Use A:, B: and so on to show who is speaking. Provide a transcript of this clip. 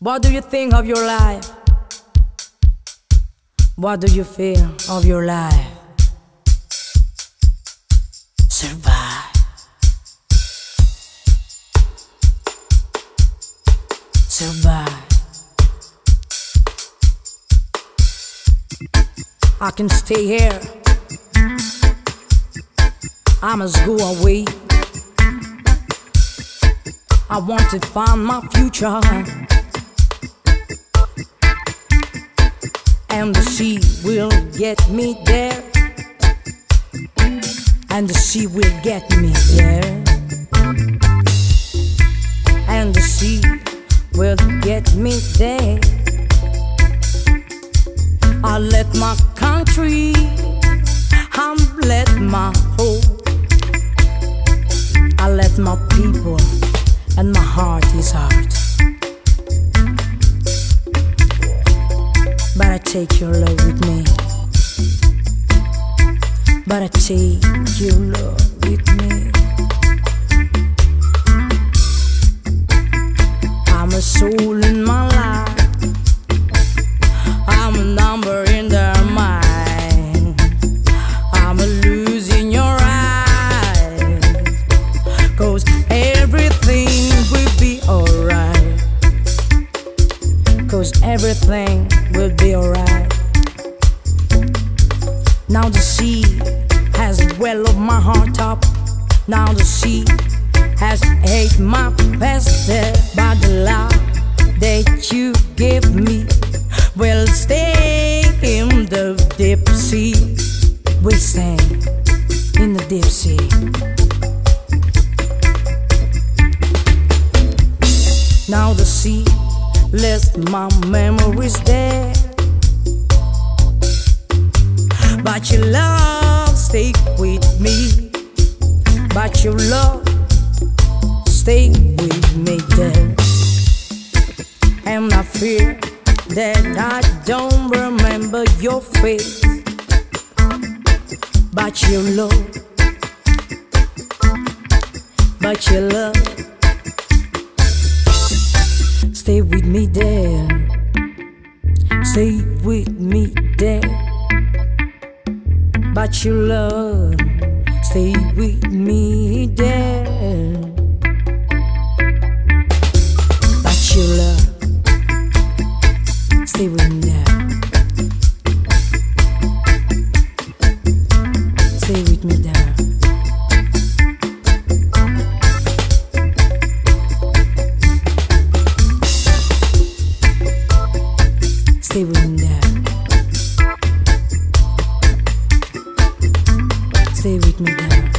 A: What do you think of your life? What do you feel of your life? Survive. Survive. I can stay here. I must go away. I want to find my future. And the sea will get me there. And the sea will get me there. And the sea will get me there. I let my country, I let my hope, I let my people, and my heart is hard. Take your love with me. But I take your love with me. I'm a soul in my life. I'm a number in their mind. I'm a losing your eyes. Cause everything will be alright. Cause everything Now the sea has well of my heart up. Now the sea has ate my past by the love that you give me. Will stay in the deep sea. We stay in the deep sea. Now the sea left my memories there. But your love stay with me. But your love stay with me there. And I fear that I don't remember your face. But your love, but your love, stay with me there. Stay with me there but your love stay with me there. But your love stay with me there. Stay with me there. Stay with me there. stay with me, girl.